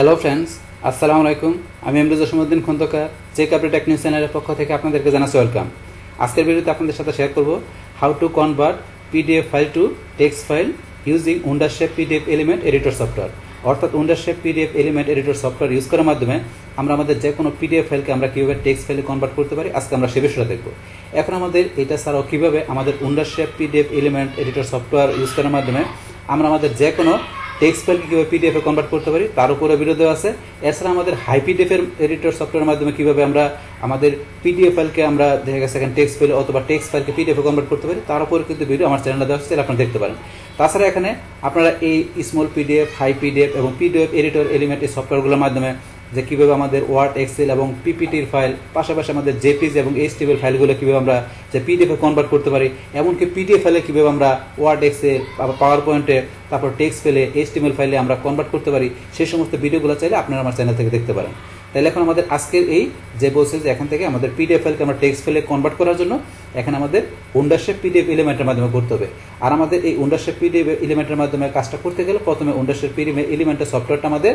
Hello friends আসসালামু আলাইকুম আমি এমরুজ জসিমুদ্দিন খন্দকার যে কাপড়ে টেক নিউজ চ্যানেলের পক্ষ থেকে আপনাদেরকে জানাচ্ছি ওয়েলকাম আজকের ভিডিওতে আপনাদের সাথে শেয়ার করব how to convert PDF file to text file using Wondershare PDF element editor software অর্থাৎ Wondershare PDF element editor software use করার মাধ্যমে আমরা আমাদের যে কোনো পিডিএফ ফাইলকে আমরা কীভাবে টেক্সট ফাইলে কনভার্ট করতে পারি, আজকে আমরা সে বিষয়টা দেখব। এখন আমাদের এটা ছাড়াও কীভাবে আমাদের Wondershare PDF element editor software use করার মাধ্যমে আমরা আমাদের যে কোনো টেক্সট ফাইলকে কীভাবে পিডিএফে কনভার্ট করতে পারি, তার উপরে দেওয়া আছে। এছাড়া আমাদের হাই পিডিএফের এডিটর সফটওয়্যারের মাধ্যমে কীভাবে আমরা আমাদের পিডিএফ ফাইলকে আমরা দেখা গেছে এখানে টেক্সট ফাইল অথবা টেক্সট ফাইলকে পিডিএফে কনভার্ট করতে পারি, তার উপরে কিন্তু ভিডিও আমার চ্যানেলে দেওয়া আছে আপনারা দেখতে পারেন। তাছাড়া এখানে আপনারা এই স্মল পিডিএফ হাই পিডিএফ এবং পিডিএফ এডিটর এলিমেন্ট এই সফটওয়্যারগুলোর মাধ্যমে যে কীভাবে আমাদের ওয়ার্ড এক্সেল এবং পিপিটির ফাইল পাশাপাশি আমাদের জেপিজ এবং এইচ এইচটিএল ফাইলগুলো কীভাবে আমরা, যে পিডিএফে কনভার্ট করতে পারি, এমনকি পিডিএফ ফাইলে কীভাবে আমরা ওয়ার্ড এক্সেল পাওয়ার পয়েন্টে তারপর টেক্সট ফাইলে এইচটিএল ফাইলে আমরা কনভার্ট করতে পারি সেই সমস্ত ভিডিওগুলো চাইলে আপনারা আমার চ্যানেল থেকে দেখতে পারেন। তাহলে এখন আমাদের আজকের এই যে বলছে যে এখান থেকে আমাদের পিডিএফ ফাইলকে আমরা টেক্সট ফাইলে কনভার্ট করার জন্য এখানে আমাদের উন্ডারশেপ পিডিএফ এলিমেন্টের মাধ্যমে করতে হবে। আর আমাদের এই উন্ডারশেপ পিডিএফ এলিমেন্টের মাধ্যমে কাজটা করতে গেলে প্রথমে উন্ডারশেপ পিডিএফ এলিমেন্টের সফটওয়্যারটা আমাদের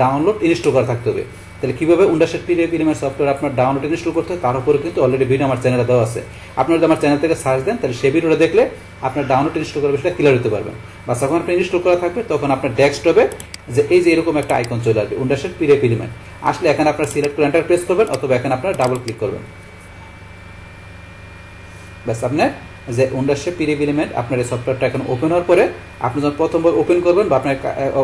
ডাউনলোড ইনস্টল করা থাকতে হবে। তাহলে কীভাবে উন্ডারশেপ পিডিএফ এলিমেন্ট সফটওয়্যার আপনার ডাউনলোড ইনস্টল করতে হয় তার উপরে কিন্তু অলরেডি ভিডিও আমার চ্যানেলে দেওয়া আছে। আপনারা যদি আমার চ্যানেল থেকে সার্চ দেন, তাহলে সেই ভিডিওটা দেখলে আপনার ডাউনলোড ইনস্টল করার বিষয়টা ক্লিয়ার হতে পারবেন। বা যখন আপনি ইনস্টল করা থাকবে, তখন আপনার ডেস্কটপে যে এই যে এরকম একটা আইকন চলে আসবে উন্ডারশেপ পিডিএফ এলিমেন্ট আসলে এখানে আপনার সিলেক্ট করে এন্টার প্রেস করবেন অথবা এখানে আপনার ডাবল ক্লিক করবেন। ব্যাস আপনার যে ওন্ডারশিপ পিডিএফ এলিমেন্ট আপনার এই সফটওয়্যারটা এখন ওপেন হওয়ার পরে আপনি যখন প্রথমবার ওপেন করবেন বা আপনার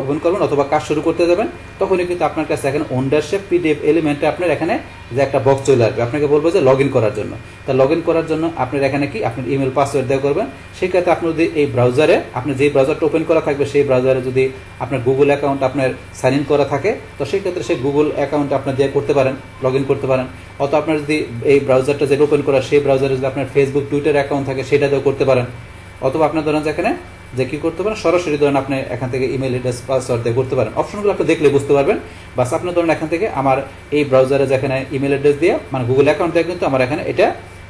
ওপেন করবেন অথবা কাজ শুরু করতে যাবেন, তখনই কিন্তু আপনার কাছে এখানে ওন্ডারশিপ পিডিএফ এলিমেন্টটা আপনার এখানে যে একটা বক্স চলে আসবে। আপনাকে বলব যে লগ করার জন্য। তা লগ করার জন্য আপনার এখানে কি? আপনার ইমেল পাসওয়ার্ড দেওয়া করবেন। সেই ক্ষেত্রে আপনি যদি এই ব্রাউজারে আপনি যে ব্রাউজারটা ওপেন করা থাকবে, সেই ব্রাউজারে যদি আপনার গুগল অ্যাকাউন্ট আপনার সাইন ইন করা থাকে, তো সেই ক্ষেত্রে সেই গুগল অ্যাকাউন্ট আপনার দিয়ে করতে পারেন লগ ইন করতে পারেন। অত আপনার যদি এই ব্রাউজারটা যেটা ওপেন করা, সেই ব্রাউজারে যদি আপনার ফেসবুক টুইটার অ্যাকাউন্ট থাকে সেটা দিয়েও করতে পারেন। অথবা আপনার ধরেন যেখানে যে কি করতে পারেন, সরাসরি ধরেন আপনি এখান থেকে ইমেল অ্যাড্রেস পাসওয়ার্ড দিয়ে করতে পারেন। অপশনগুলো আপনি দেখলে বুঝতে পারবেন। বাস আপনি ধরেন এখান থেকে আমার এই ব্রাউজারে যেখানে ইমেল অ্যাড্রেস দিয়ে মানে গুগল অ্যাকাউন্ট দিয়ে কিন্তু আমার এখানে এটা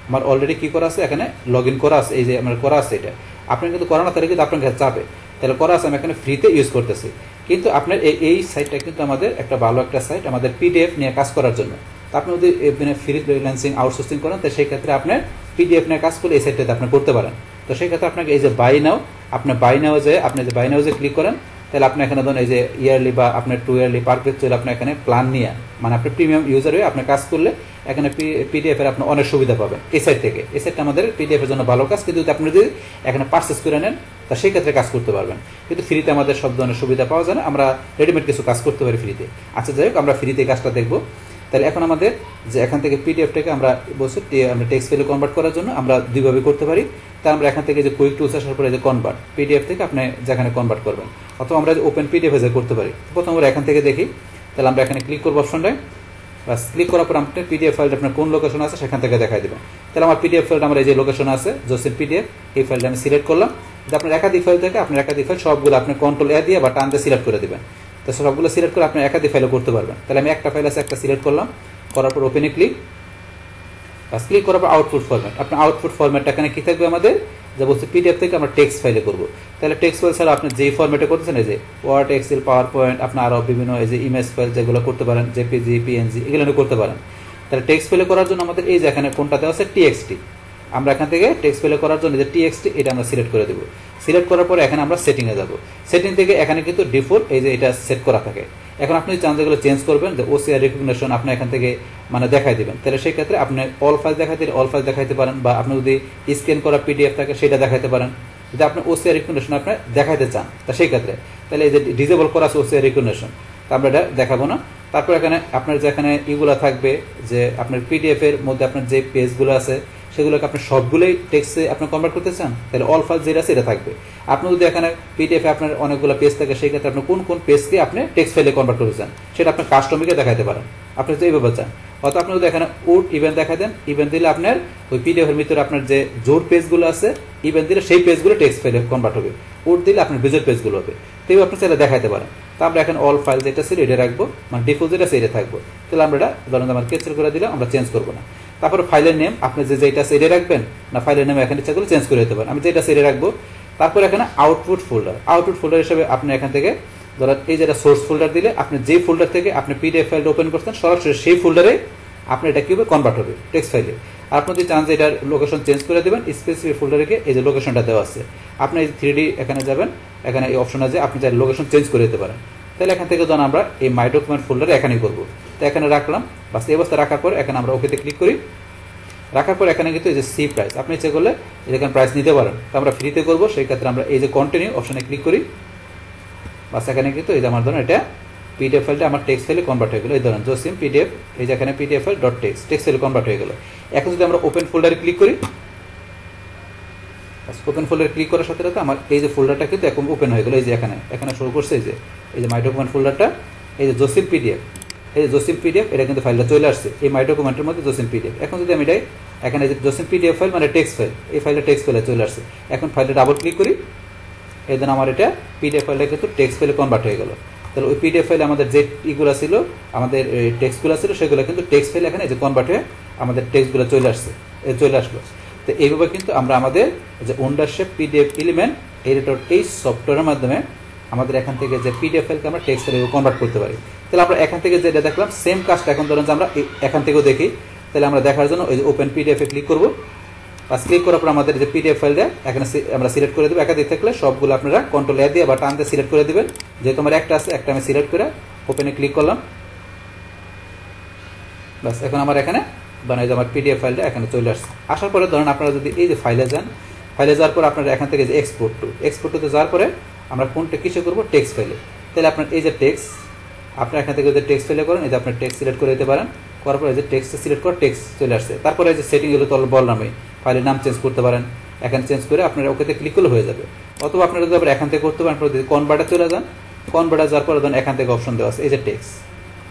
আমার অলরেডি কি করা আছে, এখানে লগ ইন করা আছে, এই যে আমার করা আছে এটা। আপনি কিন্তু করা না, তাহলে কিন্তু আপনার কাছে চাপে তাহলে করা আছে, আমি এখানে ফ্রিতে ইউজ করতেছি। কিন্তু আপনার এই এই সাইটটা কিন্তু আমাদের একটা ভালো একটা সাইট আমাদের পিডিএফ নিয়ে কাজ করার জন্য। আপনি যদি ফ্রি ফ্রিল্যান্সিং আউটসোর্সিং করেন, তো সেই ক্ষেত্রে আপনার পিডিএফ নিয়ে কাজ করলে এই সাইটটাতে আপনি করতে পারেন। তো সেই ক্ষেত্রে আপনাকে এই যে বাই নাও আপনি বাই নাও আপনি যে বাই নাও ক্লিক করেন, তাহলে আপনি এখানে ধরুন এই যে ইয়ারলি বা আপনার টু ইয়ারলি পার পেজ চলে আপনি এখানে প্ল্যান নিয়ে মানে আপনি প্রিমিয়াম ইউজার হয়ে আপনি কাজ করলে এখানে পিডিএফ এর আপনি অনেক সুবিধা পাবেন, এই সাইড থেকে। এই সাইটটা আমাদের পিডিএফ এর জন্য ভালো কাজ, কিন্তু আপনি যদি এখানে পারচেস করে নেন, তা সেই ক্ষেত্রে কাজ করতে পারবেন। কিন্তু ফ্রিতে আমাদের সব ধরনের সুবিধা পাওয়া যায় না, আমরা রেডিমেড কিছু কাজ করতে পারি ফ্রিতে আচ্ছা যাই হোক, আমরা ফ্রিতে কাজটা দেখব। তাহলে এখন আমাদের যে এখান থেকে পিডিএফটাকে আমরা বলছি আমরা টেক্সট ফাইলে কনভার্ট করার জন্য আমরা দুইভাবে করতে পারি। তা আমরা এখান থেকে যে কুইক টুলস আসার পরে যে কনভার্ট পিডিএফ থেকে আপনি যেখানে কনভার্ট করবেন। অথবা আমরা যে ওপেন পিডিএফ যে করতে পারি। প্রথম আমরা এখান থেকে দেখি। তাহলে আমরা এখানে ক্লিক করব অপশনটায় বাস ক্লিক করার পর আপনার পিডিএফ ফাইলটা আপনার কোন লোকেশন আছে সেখান থেকে দেখাই দেবেন তাহলে আমার পিডিএফ ফাইলটা আমার এই যে লোকেশন আছে জোসেন পিডিএফ এই ফাইলটা আমি সিলেক্ট করলাম। আপনার একাধিক ফাইল থেকে আপনার একাধিক ফাইল সবগুলো আপনি কন্ট্রোল এ দিয়ে বা টান দিয়ে সিলেক্ট করে দেবেন। তো সবগুলো সিলেক্ট করে আপনি একাধিক ফাইলও করতে পারবেন। তাহলে আমি একটা ফাইল আছে, একটা সিলেক্ট করলাম। করার পর ওপেনে ক্লিক বাস ক্লিক করার পর আউটপুট ফরম্যাট আপনার আউটপুট ফরম্যাটটা এখানে কি থাকবে আমাদের? যে বলছে পিডিএফ থেকে আমরা টেক্সট ফাইলে করব। তাহলে টেক্সট ফাইল ছাড়া আপনি যেই ফরম্যাটে করতেছেন, এই যে ওয়ার্ড এক্সেল পাওয়ার পয়েন্ট আপনার আরও বিভিন্ন এই যে ইমেজ ফাইল যেগুলো করতে পারেন জেপিজি পিএনজি এগুলো করতে পারেন। তাহলে টেক্সট ফাইলে করার জন্য আমাদের এই যে এখানে কোনটা দেওয়া আছে? টিএক্সটি আমরা এখান থেকে টেক্সট ফাইলে করার জন্য যে টিএক্সটি এটা আমরা সিলেক্ট করে দেবো। সিলেক্ট করার পরে এখানে আমরা সেটিংয়ে যাব। সেটিং থেকে এখানে কিন্তু ডিফল্ট এই যে এটা সেট করা থাকে। এখন আপনি চান যেগুলো চেঞ্জ করবেন, যে ওসিআর রেকগনেশন আপনি এখান থেকে মানে দেখাই দেবেন। তাহলে সেই ক্ষেত্রে আপনি অল ফাইল দেখাইতে অল ফাইল দেখাইতে পারেন, বা আপনি যদি স্ক্যান করা পিডিএফ থাকে সেটা দেখাইতে পারেন। যদি আপনি ওসিআর রেকগনেশন আপনি দেখাইতে চান, তা সেই ক্ষেত্রে। তাহলে এই যে ডিজেবল করা আছে ওসিআর রেকগনেশন তা আমরা এটা দেখাবো না। তারপর এখানে আপনার যেখানে ইগুলো থাকবে, যে আপনার পিডিএফ এর মধ্যে আপনার যে পেজগুলো আছে সেগুলোকে আপনি সবগুলোই টেক্সে আপনি কনভার্ট করতে চান, তাহলে অল ফাইল যেটা এটা থাকবে। আপনি যদি এখানে পিডিএফ আপনার অনেকগুলো পেজ থাকে, সেই ক্ষেত্রে আপনি কোন কোন পেজকে আপনি টেক্সট ফাইলে কনভার্ট করতে চান, সেটা আপনার কাস্টমারকে দেখাতে পারেন। আপনি যদি এইভাবে চান, অথবা আপনি যদি এখানে উড ইভেন্ট দেখা দেন ইভেন্ট দিলে আপনার ওই পিডিএফের ভিতরে আপনার যে জোর পেজগুলো আছে ইভেন্ট দিলে সেই পেজগুলো টেক্সট ফাইলে কনভার্ট হবে। উড দিলে আপনার ভিজুয়াল পেজগুলো হবে। তো আপনি চাইলে দেখাতে পারেন। তো আমরা এখন অল ফাইল যেটা এটা রাখব। মানে ডিফল্ট যেটা সেটা থাকব। তাহলে আমরা এটা ধরেন আমার ক্যান্সেল করে দিলে আমরা চেঞ্জ করব না। তারপরে ফাইলের নেম আপনি যে যেটা সেরে রাখবেন, না ফাইলের নেম এখানে ইচ্ছা করলে চেঞ্জ করে দিতে পারেন। আমি যেটা সেরে রাখব, তারপর এখানে আউটপুট ফোল্ডার আউটপুট ফোল্ডার হিসেবে আপনি এখান থেকে, ধরেন এই যেটা সোর্স ফোল্ডার দিলে, আপনি যে ফোল্ডার থেকে আপনি পিডিএফ ফাইলটা ওপেন করছেন, সরাসরি সেই ফোল্ডারে আপনি এটা কীভাবে কনভার্ট হবে? টেক্সট ফাইলে আপনি যদি চান যে এটার লোকেশন চেঞ্জ করে দেবেন স্পেসিফিক ফোল্ডারে গিয়ে এই যে লোকেশনটা দেওয়া আছে। আপনি এই থ্রি এখানে যাবেন, এখানে এই অপশন আছে, আপনি চাই লোকেশন চেঞ্জ করে দিতে পারেন। তাহলে এখান থেকে ধরুন আমরা এই মাই ডকুমেন্ট ফোল্ডারে এখানেই করব। তো এখানে রাখলাম। বাস এই অবস্থা রাখার পর এখানে আমরা ওকেতে ক্লিক করি। রাখার পর এখানে কিন্তু এই যে সি প্রাইস আপনি ইচ্ছে করলে এখানে প্রাইস নিতে পারেন। তো আমরা ফ্রিতে করব, সেই ক্ষেত্রে আমরা এই যে কন্টিনিউ অপশানে ক্লিক করি। বাস এখানে কিন্তু এই যে আমার ধরুন এটা পিডিএফ ফাইলটা আমার টেক্সট ফাইলে কনভার্ট হয়ে গেলো। এই ধরুন জোসিম পিডিএফ এই যে এখানে PDF file dot text text ফাইলে কনভার্ট হয়ে গেলো। এখন যদি আমরা ওপেন ফোল্ডারে ক্লিক করি ওপেন ফোল্ডারে ক্লিক করার সাথে সাথে আমার এই যে ফোল্ডারটা কিন্তু এখন ওপেন হয়ে গেলো। এই যে এখানে এখানে শুরু করছে এই যে এই যে মাই ফোল্ডারটা এই যে জোসিম পিডিএফ এই জোসিম পিডিএফ এটা কিন্তু ফাইলটা চলে আসছে। এই মাই ডকুমেন্টের মধ্যে জোসিম পিডিএফ এখন যদি আমি এটাই এখানে যে জোসিম পিডিএফ ফাইল মানে টেক্সট ফাইল এই ফাইলটা টেক্সট ফাইলে চলে আসছে। এখন ফাইলটা ডাবল ক্লিক করি, এই জন্য আমার এটা পিডিএফ ফাইলটা কিন্তু টেক্সট ফাইলে কনভার্ট হয়ে গেল। তাহলে ওই পিডিএফ ফাইলে আমাদের যে ইগুলো ছিল, আমাদের টেক্সটগুলো ছিল, সেগুলো কিন্তু টেক্সট ফাইল এখানে যে কনভার্ট হয়ে আমাদের টেক্সটগুলো চলে আসছে চলে আসলো। তো এইভাবে কিন্তু আমরা আমাদের যে ওন্ডারশেপ পিডিএফ এলিমেন্ট এডিটর এই সফটওয়্যারের মাধ্যমে আমাদের এখান থেকে যে পিডিএফ ফাইলকে আমরা টেক্সট ফাইলে কনভার্ট করতে পারি। তাহলে আমরা এখান থেকে যেটা দেখলাম সেম কাজটা এখন ধরেন যে আমরা এখান থেকেও দেখি। তাহলে আমরা দেখার জন্য ওই যে ওপেন পিডিএফে ক্লিক করব। বাস ক্লিক করার পর আমাদের যে পিডিএফ ফাইলটা এখানে আমরা সিলেক্ট করে দেবো। একাধিক থাকলে সবগুলো আপনারা কন্ট্রোল এ দিয়ে বা টান দিয়ে সিলেক্ট করে দেবেন। যেহেতু আমার একটা আছে, একটা আমি সিলেক্ট করে ওপেনে ক্লিক করলাম। বাস এখন আমার এখানে বানাই যে আমার পিডিএফ ফাইলটা এখানে চলে আসছে। আসার পরে ধরেন আপনারা যদি এই যে ফাইলে যান ফাইলে যাওয়ার পর আপনারা এখান থেকে যে এক্সপোর্ট টু এক্সপোর্ট টুতে যাওয়ার পরে আমরা কোনটা কিসে করব? টেক্সট ফাইলে তাহলে আপনার এই যে টেক্সট আপনার এখান থেকে যদি টেক্সট ফাইলে করেন, এই যে আপনার টেক্সট সিলেক্ট করে দিতে পারেন। করার পরে যে টেক্সট সিলেক্ট করে টেক্সট চলে আসছে। তারপরে যে সেটিং এগুলো তো বললাম আমি ফাইলের নাম চেঞ্জ করতে পারেন। এখানে চেঞ্জ করে আপনারা ওকেতে ক্লিক করলে হয়ে যাবে। অথবা আপনারা যদি আবার এখান থেকে করতে পারেন যদি কনভার্টার চলে যান কনভার্টার যাওয়ার পরে ধরুন এখান থেকে অপশন দেওয়া আছে। এই যে টেক্সট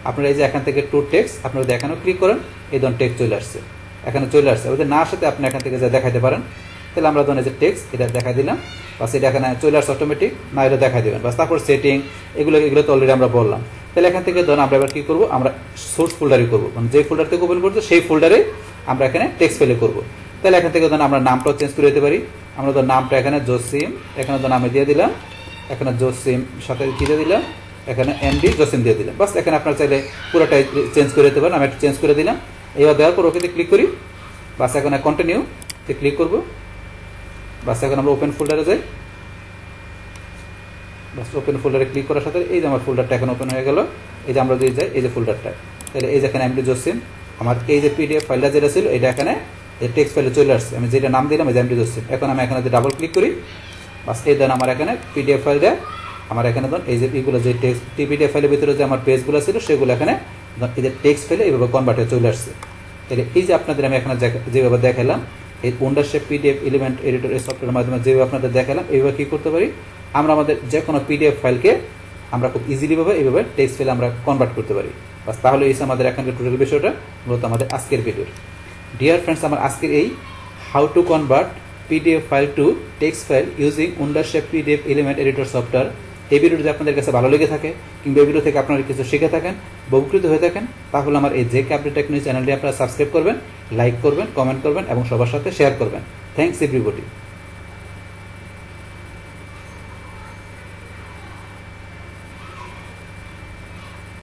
আপনারা এই যে এখান থেকে টু টেক্সট আপনারা যদি এখানেও ক্লিক করেন, এই ধরুন টেক্সট চলে আসছে। এখানে চলে আসছে। ওদের না আসাতে আপনি এখান থেকে যা দেখাতে পারেন তাহলে আমরা ধরুন যে টেক্সট এটা দেখা দিলাম। বাস এটা এখানে চলে আসছে অটোমেটিক না এটা দেখা দেবেন। বাস তারপর সেটিং এগুলো এগুলো তো অলরেডি আমরা বললাম। তাহলে এখান থেকে ধরুন আমরা এবার কী করব? আমরা সোর্স ফোল্ডারই করব। মানে যে ফোল্ডার থেকে ওপেন করছ, সেই ফোল্ডারে আমরা এখানে টেক্সট ফেলে করব। তাহলে এখান থেকে ধরুন আমরা নামটাও চেঞ্জ করে দিতে পারি। আমরা ধর নামটা এখানে জসিম এখানে ধরুন আমি দিয়ে দিলাম। এখানে জসিম সাথে দিয়ে দিলাম? এখানে এমডি জসিম দিয়ে দিলাম। বাস এখানে আপনার চাইলে পুরোটাই চেঞ্জ করে দিতে পারেন। আমি একটু চেঞ্জ করে দিলাম। এবার দেওয়ার পর ওকে ক্লিক করি। বাস এখানে কন্টিনিউ ক্লিক করব। বাস, এখন আমরা ওপেন ফোল্ডারে যাই। বাস ওপেন ফোল্ডারে ক্লিক করার সাথে এই যে আমার ফোল্ডারটা এখন ওপেন হয়ে গেল। এই যে আমরা যদি যাই, এই যে ফোল্ডারটা তাহলে এই যে এখানে এমডি জসিম আমার এই যে পিডিএফ ফাইলটা যেটা ছিল, এটা এখানে এই টেক্সট ফাইলে চলে আসছে। আমি যেটা নাম দিলাম, এই যে এমডি জসিম এখন আমি এখানে যে ডাবল ক্লিক করি, বাস, এই দেন আমার এখানে পিডিএফ ফাইলটা আমার এখানে ধরুন, এই যে এইগুলো যে টেক্সট পিডিএফ ফাইলের ভিতরে যে আমার পেজগুলো ছিল, সেগুলো এখানে এই যে টেক্সট ফাইলে এইভাবে কনভার্ট চলে আসছে। তাহলে এই যে আপনাদের আমি এখানে যেভাবে দেখালাম এই ওন্ডারশেপ পিডিএফ এলিমেন্ট এডিটর এই সফটওয়্যারের মাধ্যমে যেভাবে আপনাদের দেখালাম এইভাবে কী করতে পারি? আমরা আমাদের যে কোনো পিডিএফ ফাইলকে আমরা খুব ইজিলিভাবে এইভাবে টেক্সট ফাইলে আমরা কনভার্ট করতে পারি। বাস তাহলে এই আমাদের এখানকার টোটাল বিষয়টা, মূলত আমাদের আজকের ভিডিওর ডিয়ার ফ্রেন্ডস আমার আজকের এই how to convert PDF file to text file using Wondershare PDF element editor software এই ভিডিওটি যদি আপনাদের কাছে ভালো লেগে থাকে কিংবা এই ভিডিও থেকে আপনারা কিছু শিখে থাকেন, বা উপকৃত হয়ে থাকেন, তাহলে আমার এই জে ক্যাপডেট টেকনিক চ্যানেলটি আপনারা সাবস্ক্রাইব করবেন। লাইক করবেন কমেন্ট করবেন এবং সবার সাথে শেয়ার করবেন। Thanks everybody